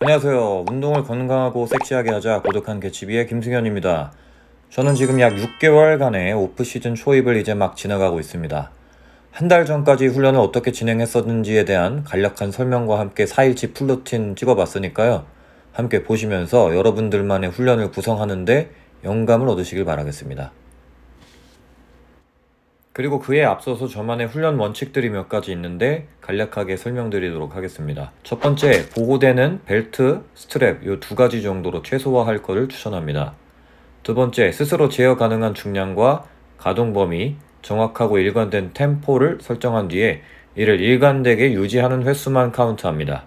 안녕하세요. 운동을 건강하고 섹시하게 하자 고독한 개치비의 김승현입니다. 저는 지금 약 6개월간의 오프 시즌 초입을 이제 막 지나가고 있습니다. 한 달 전까지 훈련을 어떻게 진행했었는지에 대한 간략한 설명과 함께 4일치 full routine 찍어봤으니까요. 함께 보시면서 여러분들만의 훈련을 구성하는데 영감을 얻으시길 바라겠습니다. 그리고 그에 앞서서 저만의 훈련 원칙들이 몇 가지 있는데 간략하게 설명드리도록 하겠습니다. 첫 번째, 보호대는 벨트, 스트랩 이두 가지 정도로 최소화할 것을 추천합니다. 두 번째, 스스로 제어 가능한 중량과 가동 범위, 정확하고 일관된 템포를 설정한 뒤에 이를 일관되게 유지하는 횟수만 카운트합니다.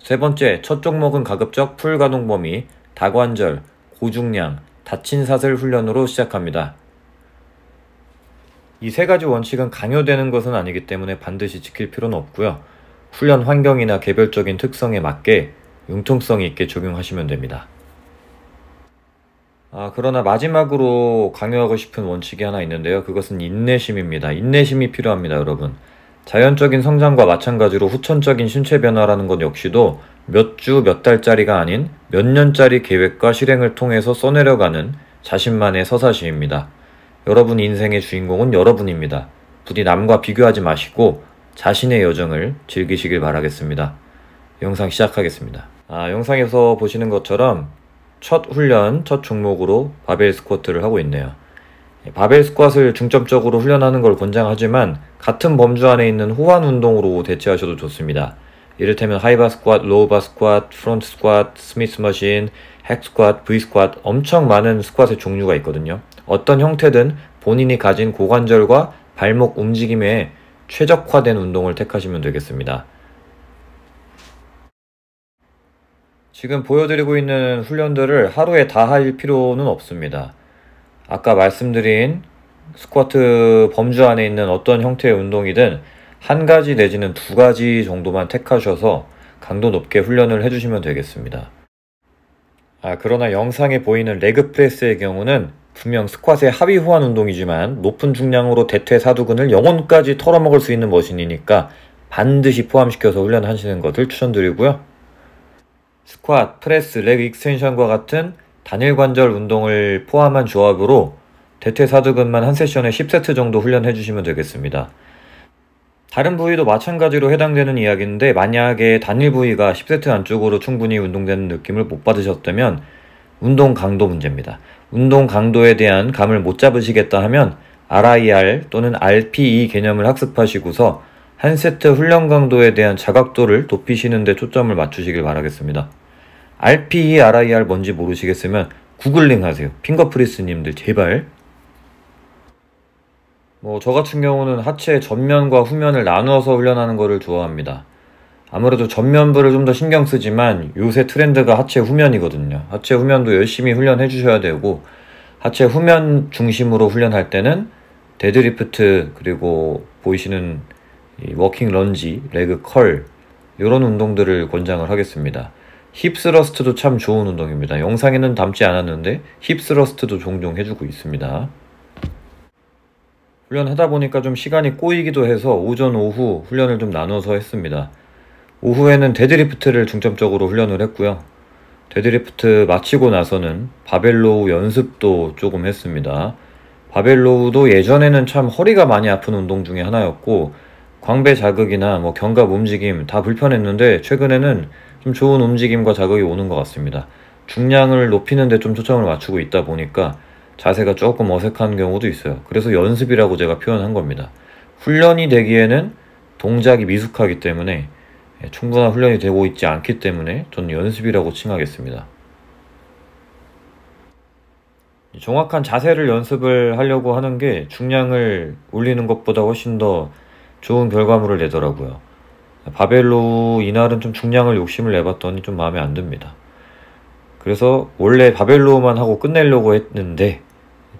세 번째, 첫 종목은 가급적 풀 가동 범위, 다관절, 고중량, 다친 사슬 훈련으로 시작합니다. 이 세 가지 원칙은 강요되는 것은 아니기 때문에 반드시 지킬 필요는 없고요. 훈련 환경이나 개별적인 특성에 맞게 융통성 있게 적용하시면 됩니다. 아, 그러나 마지막으로 강요하고 싶은 원칙이 하나 있는데요. 그것은 인내심입니다. 인내심이 필요합니다, 여러분. 자연적인 성장과 마찬가지로 후천적인 신체 변화라는 것 역시도 몇 주, 몇 달짜리가 아닌 몇 년짜리 계획과 실행을 통해서 써내려가는 자신만의 서사시입니다. 여러분 인생의 주인공은 여러분입니다. 부디 남과 비교하지 마시고 자신의 여정을 즐기시길 바라겠습니다. 영상 시작하겠습니다. 아, 영상에서 보시는 것처럼 첫 훈련, 첫 종목으로 바벨 스쿼트를 하고 있네요. 바벨 스쿼트를 중점적으로 훈련하는 걸 권장하지만 같은 범주 안에 있는 호환 운동으로 대체하셔도 좋습니다. 이를테면 high bar squat, low bar squat, front squat, Smith machine, hack squat, V squat 엄청 많은 스쿼트의 종류가 있거든요. 어떤 형태든 본인이 가진 고관절과 발목 움직임에 최적화된 운동을 택하시면 되겠습니다. 지금 보여드리고 있는 훈련들을 하루에 다 할 필요는 없습니다. 아까 말씀드린 스쿼트 범주 안에 있는 어떤 형태의 운동이든 한 가지 내지는 두 가지 정도만 택하셔서 강도 높게 훈련을 해주시면 되겠습니다. 아, 그러나 영상에 보이는 레그 프레스의 경우는 분명 스쿼트의 하위 호환 운동이지만 높은 중량으로 대퇴 사두근을 영혼까지 털어먹을 수 있는 머신이니까 반드시 포함시켜서 훈련하시는 것을 추천드리고요. 스쿼트, 프레스, leg extension과 같은 단일 관절 운동을 포함한 조합으로 대퇴 사두근만 한 세션에 10세트 정도 훈련해 주시면 되겠습니다. 다른 부위도 마찬가지로 해당되는 이야기인데 만약에 단일 부위가 10세트 안쪽으로 충분히 운동되는 느낌을 못 받으셨다면 운동 강도 문제입니다. 운동 강도에 대한 감을 못 잡으시겠다 하면 RIR 또는 RPE 개념을 학습하시고서 한 세트 훈련 강도에 대한 자각도를 높이시는 데 초점을 맞추시길 바라겠습니다. RPE, RIR 뭔지 모르시겠으면 구글링 하세요. 핑거프리스님들 제발. 뭐 저 같은 경우는 하체 전면과 후면을 나누어서 훈련하는 것을 좋아합니다. 아무래도 전면부를 좀 더 신경 쓰지만 요새 트렌드가 하체 후면이거든요. 하체 후면도 열심히 훈련해 주셔야 되고 하체 후면 중심으로 훈련할 때는 데드리프트 그리고 보이시는 walking lunge, leg curl 이런 운동들을 권장을 하겠습니다. hip thrust도 참 좋은 운동입니다. 영상에는 담지 않았는데 hip thrust도 종종 해주고 있습니다. 훈련하다 보니까 좀 시간이 꼬이기도 해서 오전 오후 훈련을 좀 나눠서 했습니다. 오후에는 deadlift를 중점적으로 훈련을 했고요. 데드리프트 마치고 나서는 barbell row 연습도 조금 했습니다. barbell row도 예전에는 참 허리가 많이 아픈 운동 중에 하나였고 광배 자극이나 뭐 견갑 움직임 다 불편했는데 최근에는 좀 좋은 움직임과 자극이 오는 것 같습니다. 중량을 높이는 데 좀 초점을 맞추고 있다 보니까 자세가 조금 어색한 경우도 있어요. 그래서 연습이라고 제가 표현한 겁니다. 훈련이 되기에는 동작이 미숙하기 때문에 충분한 훈련이 되고 있지 않기 때문에 저는 연습이라고 칭하겠습니다. 정확한 자세를 연습을 하려고 하는 게 중량을 올리는 것보다 훨씬 더 좋은 결과물을 내더라고요. barbell row 이날은 좀 중량을 욕심을 내봤더니 좀 마음에 안 듭니다. 그래서 원래 barbell row만 하고 끝내려고 했는데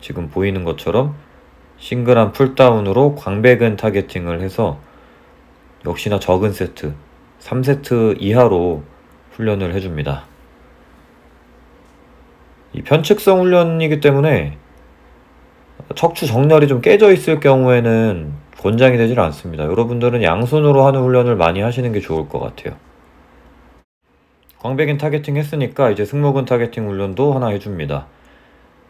지금 보이는 것처럼 single arm pulldown으로 광배근 targeting을 해서 역시나 적은 세트 3세트 이하로 훈련을 해줍니다. 이 편측성 훈련이기 때문에 척추 정렬이 좀 깨져 있을 경우에는 권장이 되질 않습니다. 여러분들은 양손으로 하는 훈련을 많이 하시는 게 좋을 것 같아요. 광배근 targeting 했으니까 이제 승모근 targeting 훈련도 하나 해줍니다.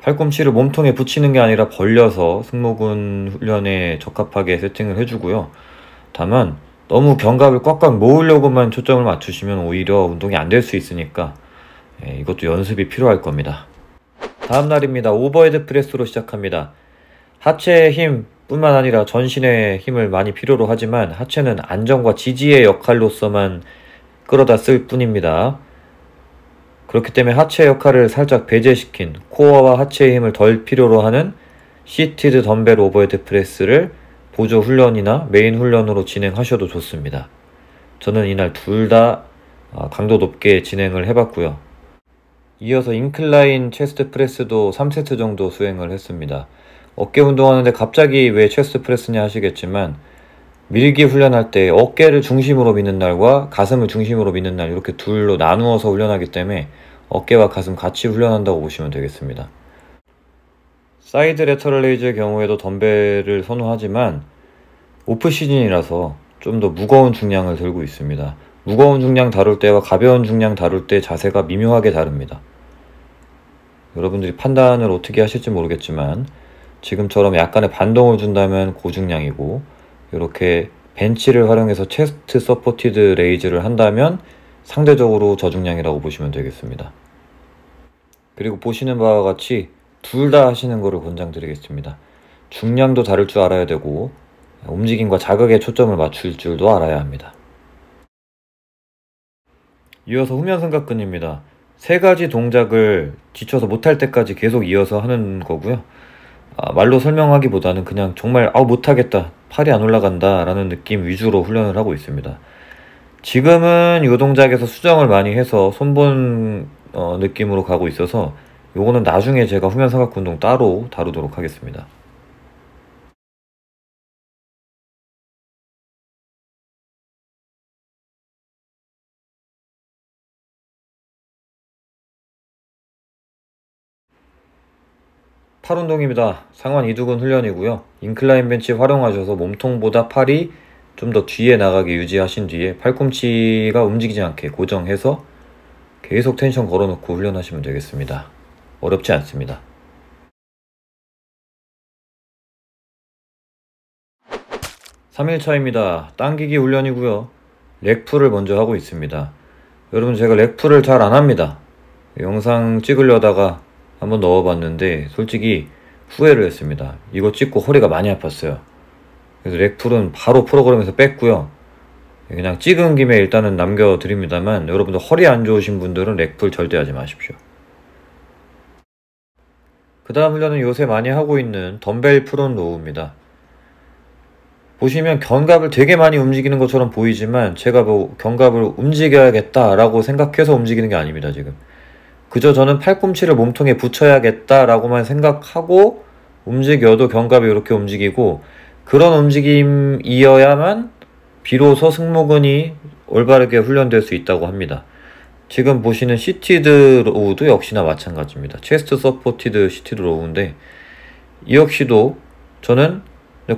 팔꿈치를 몸통에 붙이는 게 아니라 벌려서 승모근 훈련에 적합하게 세팅을 해주고요. 다만 너무 견갑을 꽉꽉 모으려고만 초점을 맞추시면 오히려 운동이 안 될 수 있으니까 예, 이것도 연습이 필요할 겁니다. 다음 날입니다. overhead press로 시작합니다. 하체의 힘 뿐만 아니라 전신의 힘을 많이 필요로 하지만 하체는 안정과 지지의 역할로서만 끌어다 쓸 뿐입니다. 그렇기 때문에 하체 역할을 살짝 배제시킨 코어와 하체의 힘을 덜 필요로 하는 seated dumbbell overhead press를 보조 훈련이나 메인 훈련으로 진행하셔도 좋습니다. 저는 이날 둘다 아, 강도 높게 진행을 해봤고요. 이어서 incline chest press도 3세트 정도 수행을 했습니다. 어깨 운동하는데 갑자기 왜 chest press냐 하시겠지만 밀기 훈련할 때 어깨를 중심으로 미는 날과 가슴을 중심으로 미는 날 이렇게 둘로 나누어서 훈련하기 때문에 어깨와 가슴 같이 훈련한다고 보시면 되겠습니다. side lateral raise의 경우에도 덤벨을 선호하지만 오프 시즌이라서 좀 더 무거운 중량을 들고 있습니다. 무거운 중량 다룰 때와 가벼운 중량 다룰 때 자세가 미묘하게 다릅니다. 여러분들이 판단을 어떻게 하실지 모르겠지만 지금처럼 약간의 반동을 준다면 고중량이고 이렇게 벤치를 활용해서 chest supported raise를 한다면 상대적으로 저중량이라고 보시면 되겠습니다. 그리고 보시는 바와 같이 둘 다 하시는 것을 권장드리겠습니다. 중량도 다를 줄 알아야 되고 움직임과 자극에 초점을 맞출 줄도 알아야 합니다. 이어서 후면 삼각근입니다. 세 가지 동작을 지쳐서 못할 때까지 계속 이어서 하는 거고요. 아, 말로 설명하기보다는 그냥 정말 아 못하겠다 팔이 안 올라간다 라는 느낌 위주로 훈련을 하고 있습니다. 지금은 이 동작에서 수정을 많이 해서 손본 어, 느낌으로 가고 있어서 요거는 나중에 제가 후면 삼각 운동 따로 다루도록 하겠습니다. 팔 운동입니다. 상완 이두근 훈련이고요. 인클라인 벤치 활용하셔서 몸통보다 팔이 좀 더 뒤에 나가게 유지하신 뒤에 팔꿈치가 움직이지 않게 고정해서 계속 텐션 걸어놓고 훈련하시면 되겠습니다. 어렵지 않습니다. 3일차입니다. 당기기 훈련이고요. 렉풀을 먼저 하고 있습니다. 여러분 제가 렉풀을 잘 안합니다. 영상 찍으려다가 한번 넣어봤는데 솔직히 후회를 했습니다. 이거 찍고 허리가 많이 아팠어요. 그래서 rack pull은 바로 프로그램에서 뺐고요. 그냥 찍은 김에 일단은 남겨드립니다만 여러분들 허리 안 좋으신 분들은 rack pull 절대 하지 마십시오. 그 다음 훈련은 요새 많이 하고 있는 덤벨 prone row입니다. 보시면 견갑을 되게 많이 움직이는 것처럼 보이지만 제가 뭐 견갑을 움직여야겠다라고 생각해서 움직이는 게 아닙니다, 지금. 그저 저는 팔꿈치를 몸통에 붙여야겠다라고만 생각하고 움직여도 견갑이 이렇게 움직이고 그런 움직임이어야만 비로소 승모근이 올바르게 훈련될 수 있다고 합니다. 지금 보시는 seated row도 역시나 마찬가지입니다. chest supported seated row인데 이 역시도 저는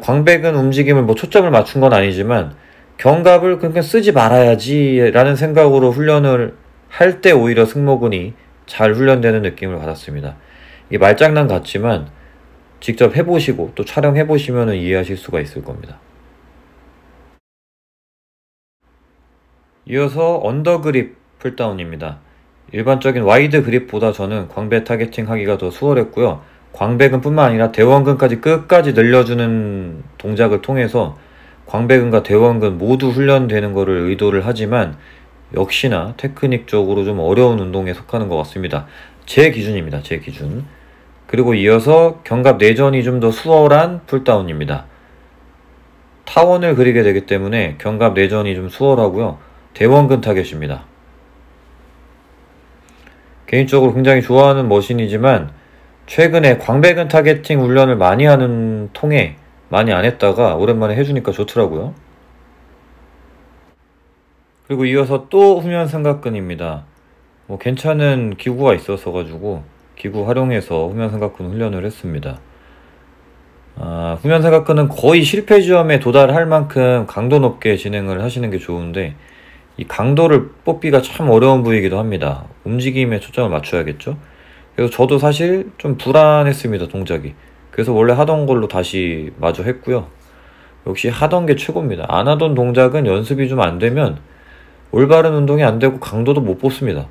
광배근 움직임을 뭐 초점을 맞춘 건 아니지만 견갑을 그냥 쓰지 말아야지 라는 생각으로 훈련을 할 때 오히려 승모근이 잘 훈련되는 느낌을 받았습니다. 이게 말장난 같지만 직접 해보시고 또 촬영해보시면 이해하실 수가 있을 겁니다. 이어서 undergrip pulldown입니다. 일반적인 wide grip보다 저는 광배 targeting 하기가 더 수월했고요. 광배근 뿐만 아니라 대원근까지 끝까지 늘려주는 동작을 통해서 광배근과 대원근 모두 훈련되는 것을 의도를 하지만 역시나 테크닉적으로 좀 어려운 운동에 속하는 것 같습니다. 제 기준입니다. 제 기준. 그리고 이어서 견갑 내전이 좀 더 수월한 pulldown입니다. 타원을 그리게 되기 때문에 견갑 내전이 좀 수월하고요. 대원근 target입니다. 개인적으로 굉장히 좋아하는 machine이지만 최근에 광배근 targeting 훈련을 많이 하는 통에 많이 안 했다가 오랜만에 해주니까 좋더라고요. 그리고 이어서 또 후면 삼각근입니다. 뭐 괜찮은 기구가 있어서 가지고 기구 활용해서 후면 삼각근 훈련을 했습니다. 아, 후면 사각근은 거의 실패 지점에 도달할 만큼 강도 높게 진행을 하시는 게 좋은데 이 강도를 뽑기가 참 어려운 부위이기도 합니다. 움직임에 초점을 맞춰야겠죠. 그래서 저도 사실 좀 불안했습니다 동작이. 그래서 원래 하던 걸로 다시 마저 했고요. 역시 하던 게 최고입니다. 안 하던 동작은 연습이 좀 안 되면 올바른 운동이 안 되고 강도도 못 뽑습니다.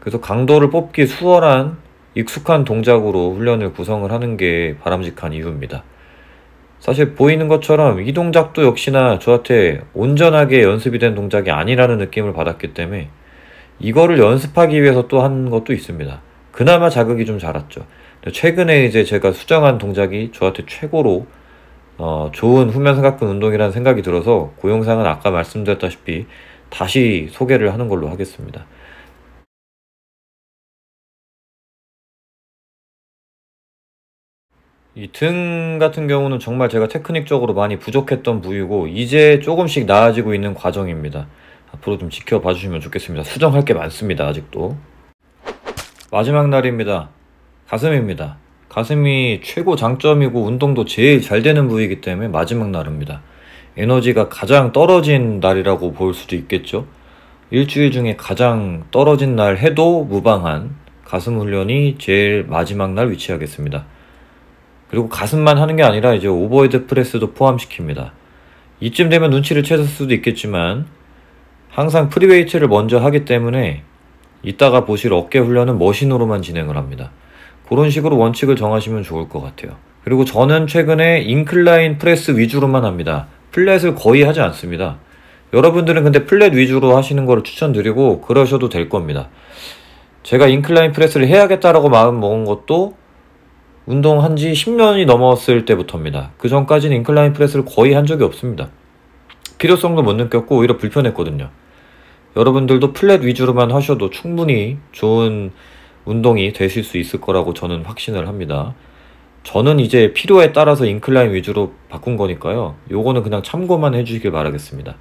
그래서 강도를 뽑기 수월한 익숙한 동작으로 훈련을 구성을 하는 게 바람직한 이유입니다. 사실 보이는 것처럼 이 동작도 역시나 저한테 온전하게 연습이 된 동작이 아니라는 느낌을 받았기 때문에 이거를 연습하기 위해서 또 한 것도 있습니다. 그나마 자극이 좀 자랐죠. 최근에 이제 제가 수정한 동작이 저한테 최고로 어, 좋은 후면 삼각근 운동이라는 생각이 들어서 그 영상은 아까 말씀드렸다시피 다시 소개를 하는 걸로 하겠습니다. 이 등 같은 경우는 정말 제가 테크닉적으로 많이 부족했던 부위고 이제 조금씩 나아지고 있는 과정입니다. 앞으로 좀 지켜봐 주시면 좋겠습니다. 수정할 게 많습니다. 아직도. 마지막 날입니다. 가슴입니다. 가슴이 최고 장점이고 운동도 제일 잘 되는 부위이기 때문에 마지막 날입니다. 에너지가 가장 떨어진 날이라고 볼 수도 있겠죠. 일주일 중에 가장 떨어진 날 해도 무방한 가슴 훈련이 제일 마지막 날 위치하겠습니다. 그리고 가슴만 하는 게 아니라 이제 overhead press도 포함시킵니다. 이쯤 되면 눈치를 챘을 수도 있겠지만 항상 free weight를 먼저 하기 때문에 이따가 보실 어깨 훈련은 machine으로만 진행을 합니다. 그런 식으로 원칙을 정하시면 좋을 것 같아요. 그리고 저는 최근에 incline press 위주로만 합니다. flat을 거의 하지 않습니다. 여러분들은 근데 flat 위주로 하시는 거를 추천드리고 그러셔도 될 겁니다. 제가 incline press를 해야겠다라고 마음 먹은 것도 운동한 지 10년이 넘었을 때부터입니다. 그 전까지는 incline press를 거의 한 적이 없습니다. 필요성도 못 느꼈고 오히려 불편했거든요. 여러분들도 flat 위주로만 하셔도 충분히 좋은 운동이 되실 수 있을 거라고 저는 확신을 합니다. 저는 이제 필요에 따라서 incline 위주로 바꾼 거니까요. 요거는 그냥 참고만 해주시길 바라겠습니다.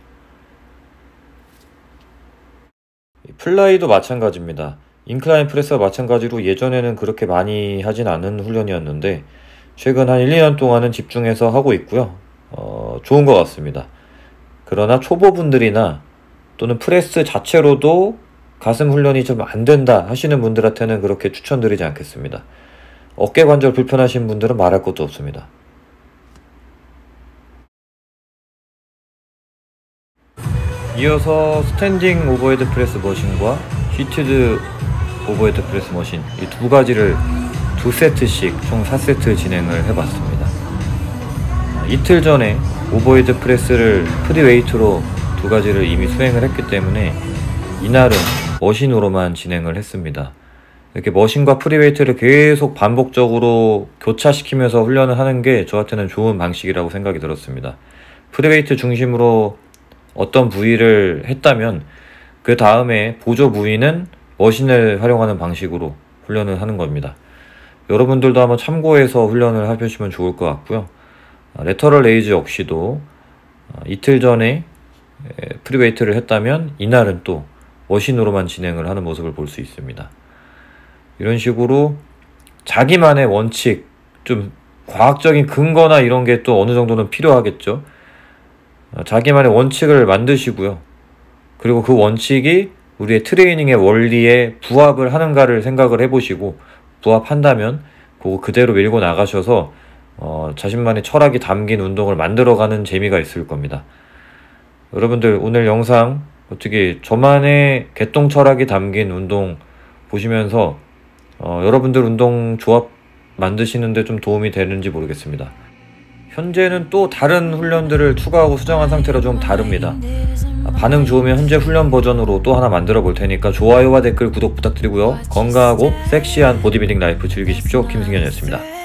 fly도 마찬가지입니다. incline press와 마찬가지로 예전에는 그렇게 많이 하진 않은 훈련이었는데 최근 한 1, 2년 동안은 집중해서 하고 있고요. 어, 좋은 것 같습니다. 그러나 초보분들이나 또는 프레스 자체로도 가슴 훈련이 좀 안 된다 하시는 분들한테는 그렇게 추천드리지 않겠습니다. 어깨 관절 불편하신 분들은 말할 것도 없습니다. 이어서 standing overhead press machine과 seated overhead press machine 이 두 가지를 두 세트씩 총 4세트 진행을 해봤습니다. 이틀 전에 overhead press를 free weight로 두 가지를 이미 수행을 했기 때문에 이날은 machine으로만 진행을 했습니다. 이렇게 machine과 free weight를 계속 반복적으로 교차시키면서 훈련을 하는 게 저한테는 좋은 방식이라고 생각이 들었습니다. free weight 중심으로 어떤 부위를 했다면 그 다음에 보조 부위는 machine을 활용하는 방식으로 훈련을 하는 겁니다. 여러분들도 한번 참고해서 훈련을 해보시면 좋을 것 같고요. lateral raise 역시도 이틀 전에 free weight를 했다면 이날은 또 machine으로만 진행을 하는 모습을 볼 수 있습니다. 이런 식으로 자기만의 원칙, 좀 과학적인 근거나 이런 게 또 어느 정도는 필요하겠죠. 어, 자기만의 원칙을 만드시고요. 그리고 그 원칙이 우리의 트레이닝의 원리에 부합을 하는가를 생각을 해보시고 부합한다면 그거 그대로 밀고 나가셔서 어, 자신만의 철학이 담긴 운동을 만들어가는 재미가 있을 겁니다. 여러분들 오늘 영상 어떻게 저만의 개똥 철학이 담긴 운동 보시면서 어, 여러분들 운동 조합 만드시는데 좀 도움이 되는지 모르겠습니다. 현재는 또 다른 훈련들을 추가하고 수정한 상태라 좀 다릅니다. 반응 좋으면 현재 훈련 버전으로 또 하나 만들어 볼 테니까 좋아요와 댓글 구독 부탁드리고요. 건강하고 섹시한 보디빌딩 라이프 즐기십시오. 김승현이었습니다.